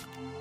you.